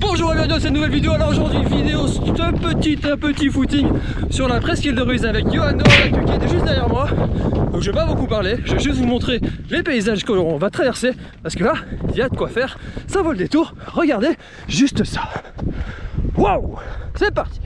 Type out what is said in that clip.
Bonjour et bienvenue dans cette nouvelle vidéo. Alors aujourd'hui, vidéo, un petit, un petit footing sur la presqu'île de Ruse avec Johanno qui est juste derrière moi. Donc je vais pas beaucoup parler, je vais juste vous montrer les paysages qu'on va traverser parce que là, il y a de quoi faire. Ça vaut le détour. Regardez juste ça. Waouh C'est parti